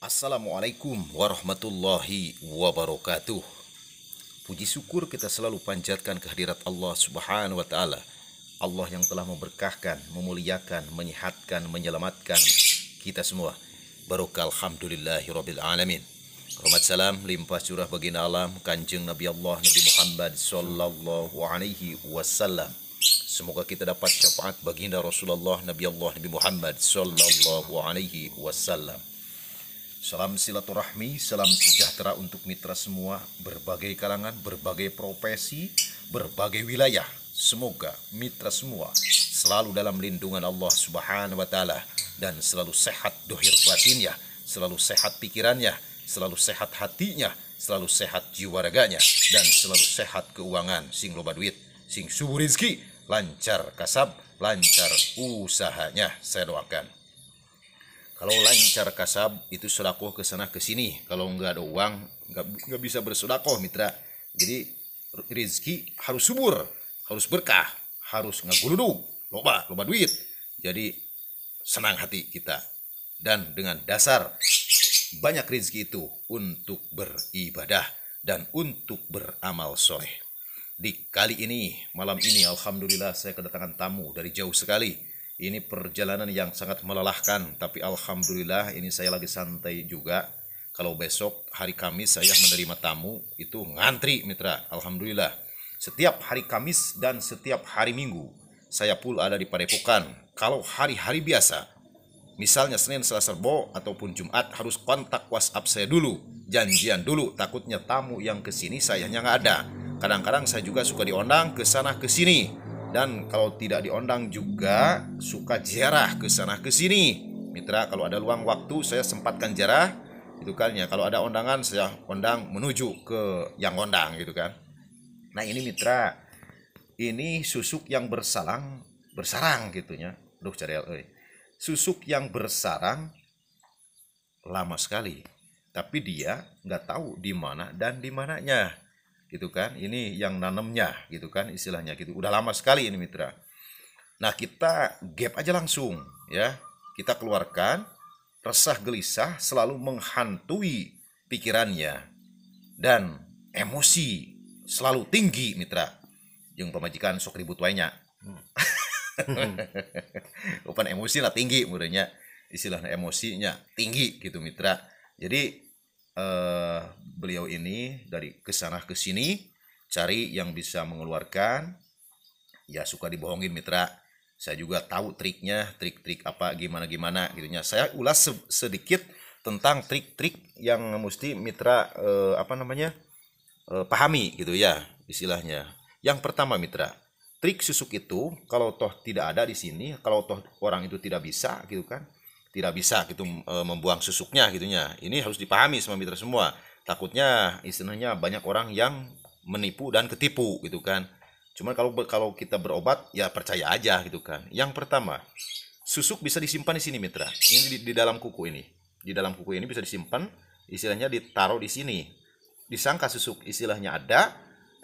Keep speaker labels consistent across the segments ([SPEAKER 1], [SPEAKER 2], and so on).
[SPEAKER 1] Assalamualaikum warahmatullahi wabarakatuh. Puji syukur kita selalu panjatkan kehadirat Allah Subhanahu wa taala. Allah yang telah memberkahkan, memuliakan, menyehatkan, menyelamatkan kita semua. Barokah alhamdulillahirabbil alamin. Hormat salam limpah curah baginda alam Kanjeng Nabi Allah Nabi Muhammad sallallahu alaihi wasallam. Semoga kita dapat syafaat baginda Rasulullah Nabi Allah Nabi Muhammad sallallahu alaihi wasallam. Salam silaturahmi, salam sejahtera untuk mitra semua, berbagai kalangan, berbagai profesi, berbagai wilayah. Semoga mitra semua selalu dalam lindungan Allah Subhanahu wa taala dan selalu sehat dohir batinnya, selalu sehat pikirannya, selalu sehat hatinya, selalu sehat jiwa raganya dan selalu sehat keuangan sing loba duit, sing subur rezeki, lancar kasab, lancar usahanya. Saya doakan. Kalau lancar kasab itu sodakoh ke sana ke sini. Kalau nggak ada uang nggak nggak bisa bersodakoh mitra. Jadi rezeki harus subur, harus berkah, harus ngaguluduk, loba, loba duit. Jadi senang hati kita. Dan dengan dasar banyak rezeki itu untuk beribadah dan untuk beramal soleh. Di kali ini, malam ini, Alhamdulillah saya kedatangan tamu dari jauh sekali ini perjalanan yang sangat melelahkan, tapi alhamdulillah ini saya lagi santai juga. Kalau besok hari Kamis saya menerima tamu itu ngantri mitra, alhamdulillah. Setiap hari Kamis dan setiap hari Minggu saya pul ada di Padepokan. Kalau hari-hari biasa, misalnya Senin, Selasa, Bo ataupun Jumat harus kontak WhatsApp saya dulu, janjian dulu. Takutnya tamu yang ke sini sayanya nggak ada. Kadang-kadang saya juga suka diundang ke sana ke sini dan kalau tidak diundang juga suka jarah ke sana ke sini. Mitra kalau ada luang waktu saya sempatkan jarah itu kan. Ya kalau ada undangan saya undang menuju ke yang undang gitu kan. Nah ini mitra ini susuk yang bersalang bersarang gitunya duh cari eh. susuk yang bersarang lama sekali. Tapi dia nggak tahu di mana dan di mananya gitu kan. Ini yang nanemnya gitu kan istilahnya gitu. Udah lama sekali ini mitra. Nah kita gap aja langsung ya. Kita keluarkan resah gelisah selalu menghantui pikirannya dan emosi selalu tinggi mitra. Yang pemajikan sok ribut wainya Open emosi lah tinggi mudahnya istilahnya emosinya tinggi gitu mitra. Jadi uh, beliau ini dari ke sana ke sini cari yang bisa mengeluarkan ya suka dibohongin mitra saya juga tahu triknya trik-trik apa gimana gimana gitunya saya ulas sedikit tentang trik-trik yang mesti mitra uh, apa namanya uh, pahami gitu ya istilahnya yang pertama mitra trik susuk itu kalau toh tidak ada di sini kalau toh orang itu tidak bisa gitu kan tidak bisa gitu e, membuang susuknya gitunya. Ini harus dipahami sama mitra semua. Takutnya istilahnya banyak orang yang menipu dan ketipu gitu kan. Cuman kalau kalau kita berobat ya percaya aja gitu kan. Yang pertama, susuk bisa disimpan di sini mitra. Ini di, di dalam kuku ini. Di dalam kuku ini bisa disimpan, istilahnya ditaruh di sini. Disangka susuk istilahnya ada,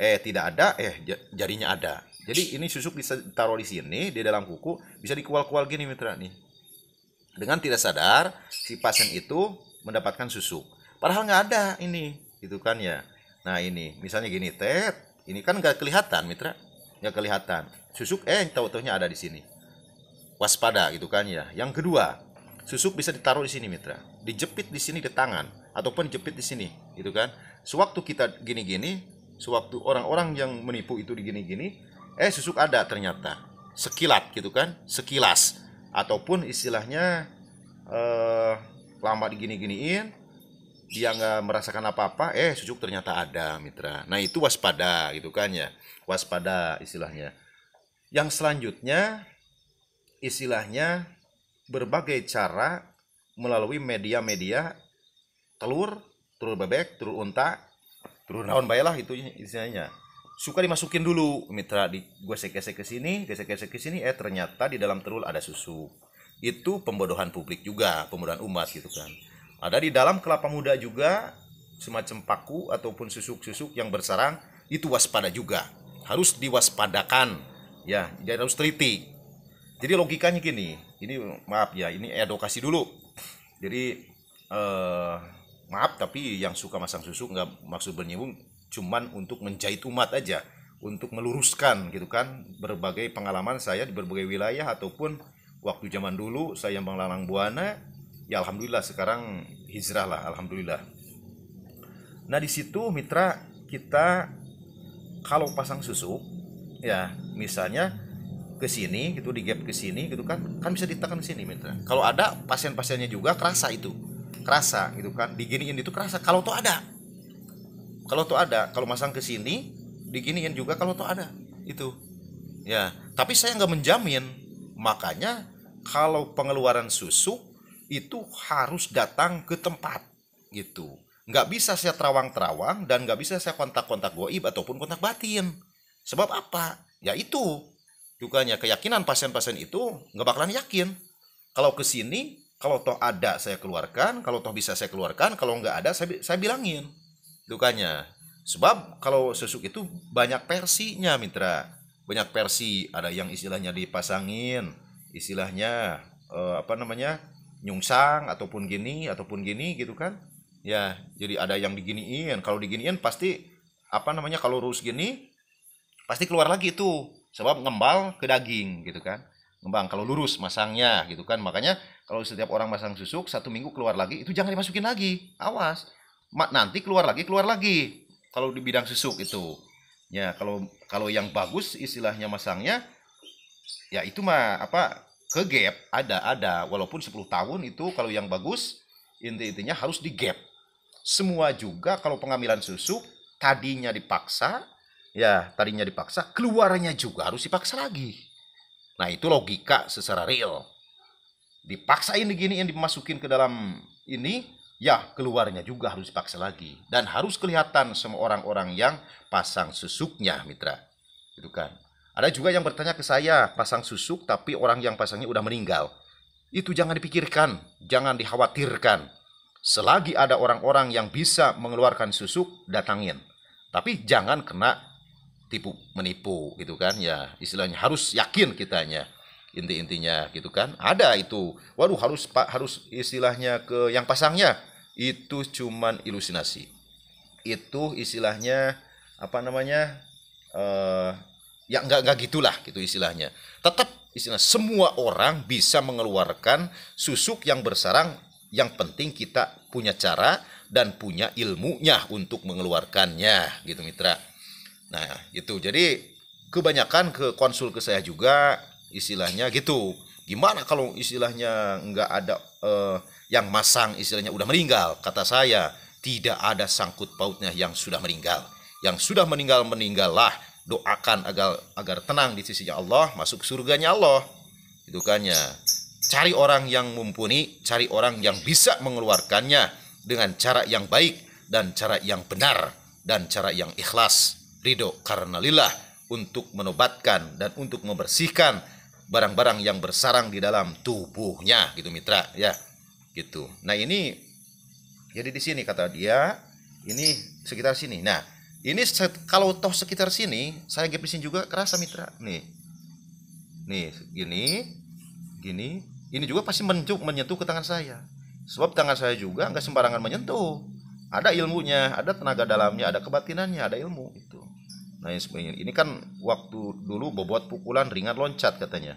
[SPEAKER 1] eh tidak ada, eh jadinya ada. Jadi ini susuk bisa ditaruh di sini di dalam kuku, bisa dikual-kual gini mitra nih dengan tidak sadar si pasien itu mendapatkan susu padahal nggak ada ini. Gitu kan ya. Nah ini. Misalnya gini tet ini kan nggak kelihatan mitra. Nggak kelihatan. Susuk eh tahu-tahunya ada di sini. Waspada gitu kan ya. Yang kedua susuk bisa ditaruh di sini mitra. Dijepit di sini di tangan ataupun jepit di sini gitu kan. Sewaktu kita gini-gini sewaktu orang-orang yang menipu itu di gini-gini eh susuk ada ternyata. Sekilat gitu kan. Sekilas. Ataupun istilahnya eh, lama digini-giniin dia nggak merasakan apa-apa eh sujuk ternyata ada mitra. Nah itu waspada gitu kan ya. Waspada istilahnya. Yang selanjutnya istilahnya berbagai cara melalui media-media telur telur bebek telur unta telur naon baiklah itu istilahnya. Suka dimasukin dulu mitra di gue gesek-gesek ke sini gesek-gesek ke sini eh ternyata di dalam telur ada susu. Itu pembodohan publik juga pembodohan umat gitu kan ada di dalam kelapa muda juga semacam paku ataupun susuk-susuk yang bersarang itu waspada juga. Harus diwaspadakan ya jadi harus teliti. Jadi logikanya gini ini maaf ya ini edukasi dulu. Jadi eh, maaf tapi yang suka masang susu nggak maksud bernyambung cuman untuk menjahit umat aja untuk meluruskan gitu kan. Berbagai pengalaman saya di berbagai wilayah ataupun waktu zaman dulu saya melalang buana ya alhamdulillah sekarang hijrah lah alhamdulillah. Nah di situ mitra kita kalau pasang susu ya misalnya ke sini gitu di gap ke sini gitu kan kan bisa ditekan ke sini mitra. Kalau ada pasien-pasiennya juga kerasa itu. Kerasa gitu kan diginiin itu kerasa. Kalau tuh ada. Kalau tuh ada kalau masang ke sini diginiin juga kalau tuh ada. Itu. Ya tapi saya nggak menjamin. Makanya kalau pengeluaran susu itu harus datang ke tempat gitu nggak bisa saya terawang-terawang dan nggak bisa saya kontak-kontak goib ataupun kontak batin Sebab apa? Ya itu. Dukanya keyakinan pasien-pasien itu nggak bakalan yakin. Kalau ke sini, kalau toh ada saya keluarkan, kalau toh bisa saya keluarkan, kalau nggak ada saya, saya bilangin. Dukanya. Sebab kalau susuk itu banyak versinya mitra. Banyak versi, ada yang istilahnya dipasangin, istilahnya eh, apa namanya? Nyungsang ataupun gini ataupun gini gitu kan. Ya, jadi ada yang diginiin. Kalau diginiin pasti apa namanya kalau lurus gini pasti keluar lagi itu sebab ngembal ke daging gitu kan. Ngembang kalau lurus masangnya gitu kan. Makanya kalau setiap orang masang susuk satu minggu keluar lagi itu jangan dimasukin lagi. Awas. Nanti keluar lagi keluar lagi. Kalau di bidang susuk itu. Ya kalau kalau yang bagus istilahnya masangnya ya itu mah apa ke gap ada ada walaupun 10 tahun itu kalau yang bagus inti-intinya harus di gap semua juga kalau pengambilan susu tadinya dipaksa ya tadinya dipaksa, keluarnya juga harus dipaksa lagi. Nah itu logika secara real. Dipaksain yang dimasukin ke dalam ini, ya keluarnya juga harus dipaksa lagi. Dan harus kelihatan semua orang-orang yang pasang susuknya, mitra. Itu kan. Ada juga yang bertanya ke saya, pasang susuk tapi orang yang pasangnya udah meninggal. Itu jangan dipikirkan, jangan dikhawatirkan. Selagi ada orang-orang yang bisa mengeluarkan susuk, datangin. Tapi jangan kena tipu menipu gitu kan ya istilahnya harus yakin kitanya inti-intinya gitu kan ada itu waduh harus harus istilahnya ke yang pasangnya itu cuman ilusinasi itu istilahnya apa namanya uh, ya nggak nggak gitulah gitu istilahnya tetap istilah semua orang bisa mengeluarkan susuk yang bersarang yang penting kita punya cara dan punya ilmunya untuk mengeluarkannya gitu mitra Nah, itu. Jadi kebanyakan ke konsul ke saya juga istilahnya gitu. Gimana kalau istilahnya nggak ada eh, yang masang istilahnya udah meninggal? Kata saya, tidak ada sangkut pautnya yang sudah meninggal. Yang sudah meninggal meninggallah. Doakan agar agar tenang di sisinya Allah, masuk surganya Allah. Itu kannya. Cari orang yang mumpuni, cari orang yang bisa mengeluarkannya dengan cara yang baik dan cara yang benar dan cara yang ikhlas. Ridho karena lillah untuk menobatkan dan untuk membersihkan barang-barang yang bersarang di dalam tubuhnya. Gitu mitra ya. Gitu. Nah ini jadi di sini kata dia ini sekitar sini. Nah ini kalau toh sekitar sini saya gepisin juga kerasa mitra nih nih gini gini ini juga pasti menyentuh menyentuh ke tangan saya sebab tangan saya juga nggak sembarangan menyentuh ada ilmunya ada tenaga dalamnya ada kebatinannya ada ilmu itu Nah, sebagainya. Ini kan waktu dulu bobot pukulan ringan loncat katanya.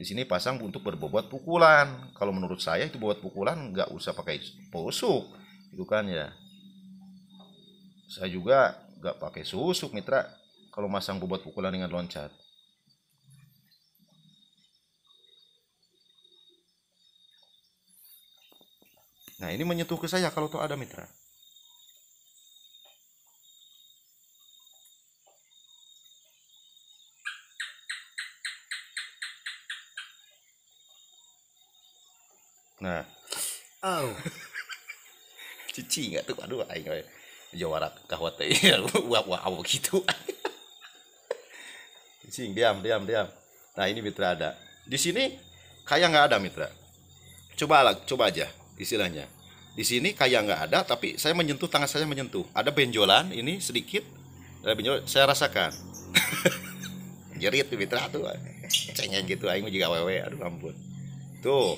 [SPEAKER 1] Di sini pasang untuk berbobot pukulan. Kalau menurut saya itu bobot pukulan nggak usah pakai pusuk, itu kan ya. Saya juga nggak pakai susuk mitra kalau masang bobot pukulan ringan loncat. Nah ini menyentuh ke saya kalau tuh ada mitra. Nah. Oh. Cici nggak tuh aduh aing. Jawara kahwat wah wah gitu. Cici diam diam diam. Nah, ini mitra ada. Di sini kayak nggak ada mitra. Coba coba aja istilahnya. Di sini kayak nggak ada, tapi saya menyentuh tangan saya menyentuh. Ada benjolan ini sedikit. Ada benjolan, saya rasakan. Jerit mitra tuh. Cengeng gitu aing juga wewe, aduh ampun. Tuh,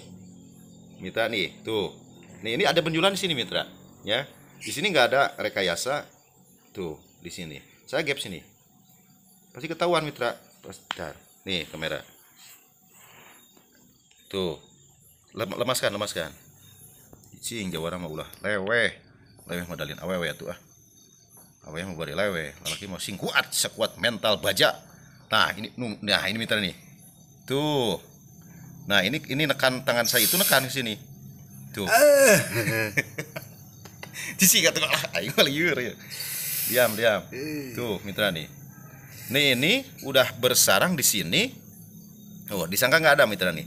[SPEAKER 1] mitra nih tuh nih ini ada benjolan di sini mitra ya di sini nggak ada rekayasa. Tuh di sini. Saya gap sini. Pasti ketahuan mitra. Bentar. nih kamera. Tuh. Lemaskan lemaskan. Cing jawara mah ulah. Lewe lewe modalin awewe tuh ah. Awewe mau bari lewe laki mau sing kuat sekuat mental baja. Nah ini nah ini mitra nih. Tuh. Nah ini ini nekan tangan saya itu nekan di sini. Tuh Cici kata lah. Ayo liur ya. Diam diam. Tuh mitra nih. Nih ini udah bersarang di sini. Oh disangka nggak ada mitra nih?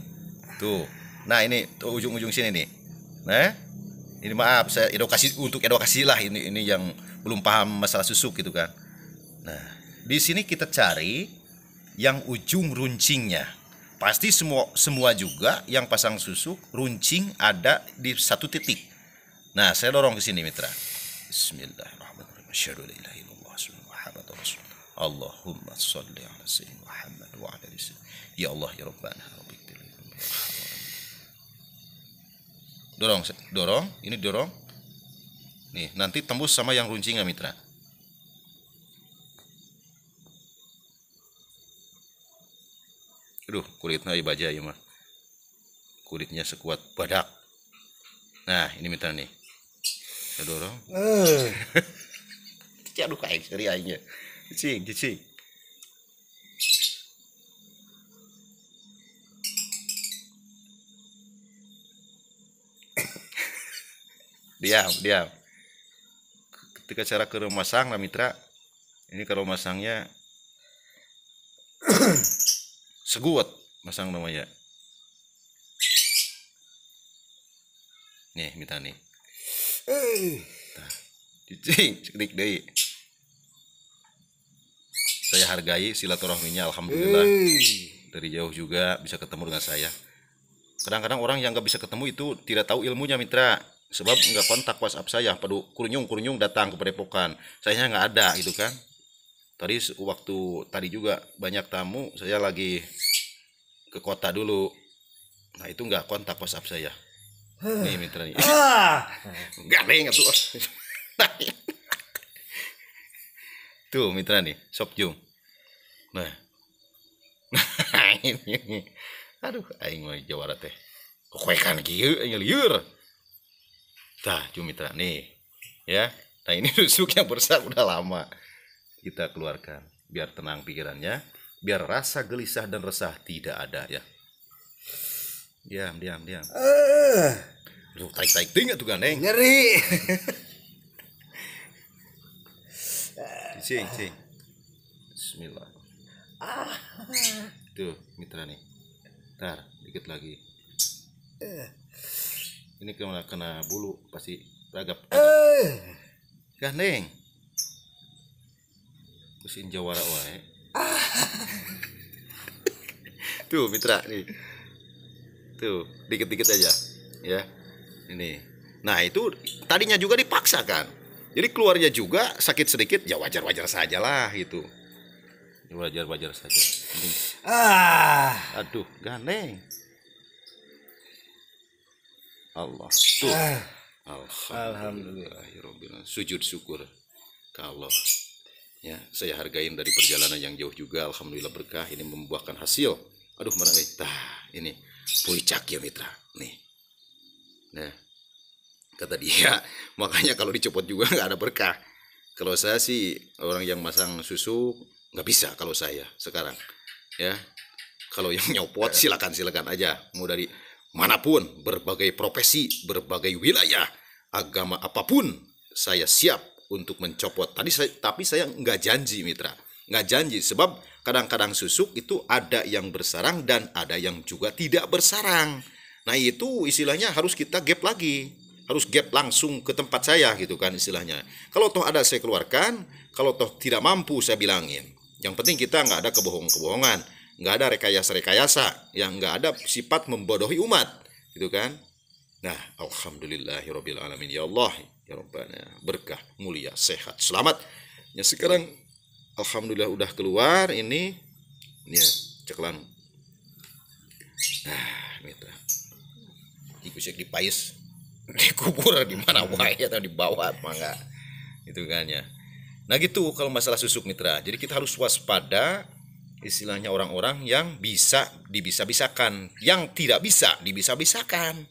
[SPEAKER 1] Tuh. Nah ini tuh ujung-ujung sini nih. Nah ini maaf saya edukasi untuk edukasi lah ini ini yang belum paham masalah susuk gitu kan. Nah di sini kita cari yang ujung runcingnya. Pasti semua semua juga yang pasang susuk runcing ada di satu titik nah saya dorong ke sini mitra. Bismillahirrahmanirrahim. Asyhadu la ilaha illallah Muhammadur rasul Allahumma shalli ala sayyidina Muhammad wa ala alihi ya Allah ya Rabbana dorong dorong. Ini dorong. Nih nanti tembus sama yang runcingnya mitra. Aduh kulitnya baja ya mah. Kulitnya sekuat badak. Nah ini mitra nih dorong. Uh. aduh kayak seri aja cicing cicing diam diam. Ketika cara ke rumah sang lah mitra ini kalau masangnya seguat masang namanya. Nih mitra nih nah, cicing sedikit deh. Saya hargai silaturahminya alhamdulillah. Dari jauh juga bisa ketemu dengan saya. Kadang-kadang orang yang nggak bisa ketemu itu tidak tahu ilmunya mitra. Sebab nggak kontak WhatsApp saya padu kurunyung kurunyung datang ke Padepokan. Saya nggak ada gitu kan? Tadi waktu tadi juga banyak tamu saya lagi ke kota dulu. Nah itu nggak kontak WhatsApp saya nih mitra nih nggak nih tuh tuh mitra nih sop jung. Nah. Ini aduh aing mau jawara teh. Koekan kieu aing liur. Nah, Jumitra nih, ya. Nah ini rusuk yang besar udah lama. Kita keluarkan biar tenang pikirannya, biar rasa gelisah dan resah tidak ada ya. Diam, diam, diam. Uh. Lu tarik tarik tinggal tuh kan, Neng.
[SPEAKER 2] Nyeri.
[SPEAKER 1] cing, cing. Bismillah. Tuh, mitra nih. Ntar, dikit lagi. Uh ini kena kena bulu pasti ragap eh. gandeng mesin jawara wae tuh mitra nih tuh dikit-dikit aja ya ini nah itu tadinya juga dipaksa kan jadi keluarnya juga sakit sedikit ya wajar-wajar saja lah itu wajar-wajar saja ini. ah aduh gandeng Allah. Tuh. Ah. Alhamdulillah. Sujud syukur ke Allah. Ya, saya hargain dari perjalanan yang jauh juga. Alhamdulillah berkah ini membuahkan hasil. Aduh, mana tah ini puicak ya mitra. Nih. Nah, kata dia, makanya kalau dicopot juga nggak ada berkah. Kalau saya sih orang yang masang susu nggak bisa kalau saya sekarang. Ya, kalau yang nyopot silakan silakan aja. Mau dari mana pun, berbagai profesi, berbagai wilayah, agama apa pun, saya siap untuk mencopot. Tadi saya, tapi saya nggak janji, mitra, nggak janji. Sebab kadang-kadang susuk itu ada yang bersarang dan ada yang juga tidak bersarang. Nah itu istilahnya harus kita gap lagi, harus gap langsung ke tempat saya gitu kan istilahnya. Kalau toh ada saya keluarkan, kalau toh tidak mampu saya bilangin. Yang penting kita nggak ada kebohongan-kebohongan nggak ada rekayasa-rekayasa yang nggak ada sifat membodohi umat gitu kan nah alhamdulillahirabbil alamin ya Allah ya Rabbana berkah mulia sehat selamat ya sekarang alhamdulillah udah keluar ini ya ceklan. Nah mitra ikusek dipais dikubur di mana wae atau di bawah apa enggak. Itu kan ya. Nah gitu kalau masalah susuk mitra. Jadi kita harus waspada istilahnya orang-orang yang bisa dibisa-bisakan. Yang tidak bisa dibisa-bisakan.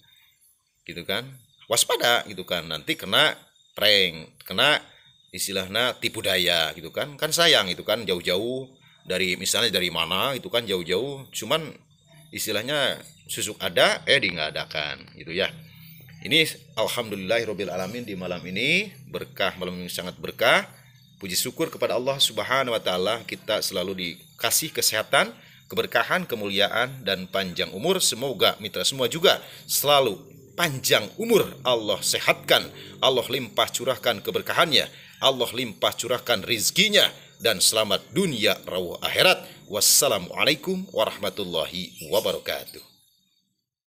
[SPEAKER 1] Gitu kan? Waspada gitu kan. Nanti kena prank kena istilahnya tipu daya gitu kan. Kan sayang itu kan jauh-jauh dari misalnya dari mana itu kan jauh-jauh. Cuman istilahnya susuk ada eh di nggak adakan gitu ya. Ini alhamdulillahirabbil alamin di malam ini berkah malam ini sangat berkah. Puji syukur kepada Allah Subhanahu wa taala kita selalu dikasih kesehatan keberkahan kemuliaan dan panjang umur. Semoga mitra semua juga selalu panjang umur. Allah sehatkan Allah limpah curahkan keberkahannya Allah limpah curahkan rizkinya dan selamat dunia rawuh akhirat. Wassalamualaikum warahmatullahi wabarakatuh